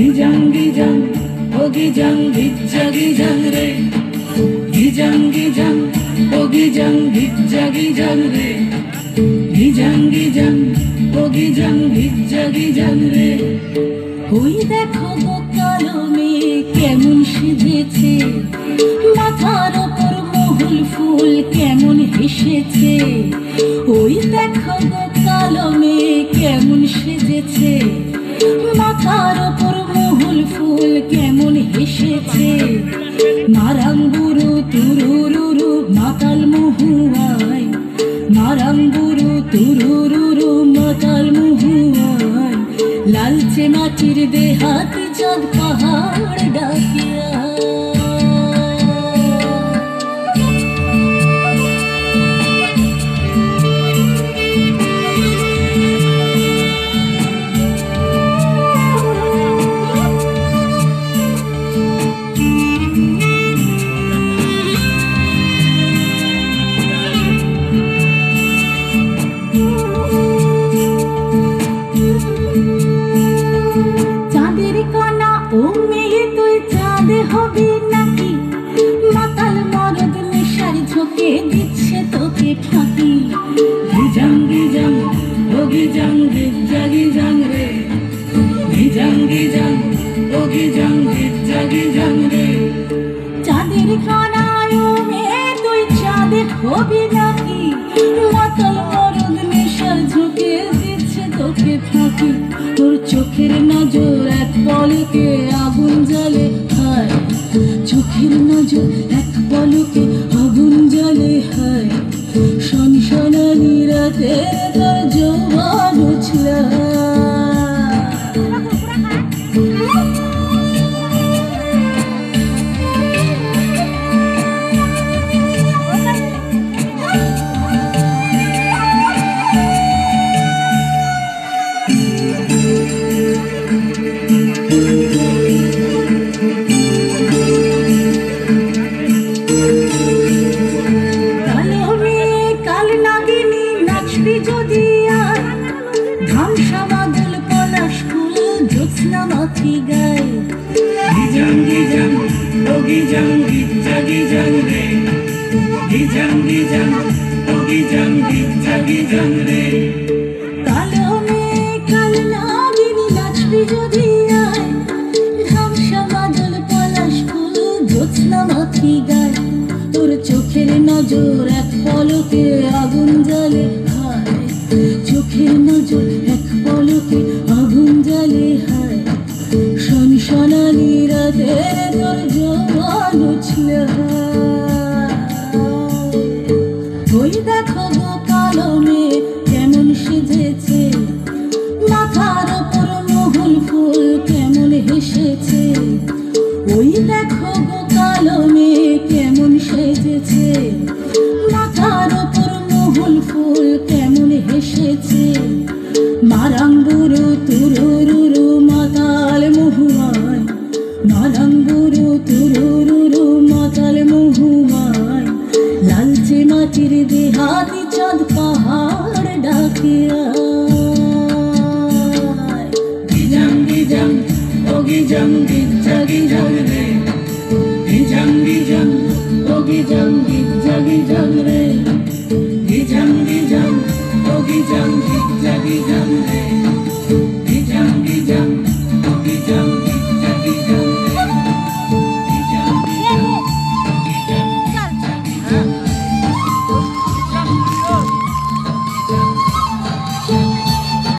গিজাং গিজাং, ও গিজাং ভিজা গিজাং রে। গিজাং গিজাং, ও গিজাং ভিজা গিজাং রে। গিজাং গিজাং, ও গিজাং ভিজা গিজাং রে। ওই দেখো গো কলমে কেমন সেজেছে, মাথার ওপর মহুল ফুল কেমন হেসেছে। ওই দেখো গো কলমে কেমন সেজেছে লালচে মাটির দেহাতি চাঁদ পাহাড় ডাকিয়া। হবি নাকি? মাতাল মরদ নেশার ঝোঁকে দিচ্ছে তোকে ফাঁকি। তোর চোখের নজর এক পলকে আগুন জ্বলে হায়। চোখের নজর এক পলকে আগুন জ্বলে হায়। সনসনানি রাতে তোর জবান উছলা jang di jagi jang re. Di jang di jang o oh, gi jang di re. সেজেছে মাথার ওপর মহুল ফুল কেমন হেসেছে। মারাঙ্গুরু তুরুরুরু মাতাল মহুয়ায় মারাঙ্গুরু তুরুরুরু মাতাল মহুয়ায় লালচে মাটির দেহাতি চাঁদ পাহাড় ডাকিয়া গিজং গিজং ও গিজং গিজাম গিজা গিজাম রে। গিজাম গিজাম ও গিজাম গিজা গিজাম রে।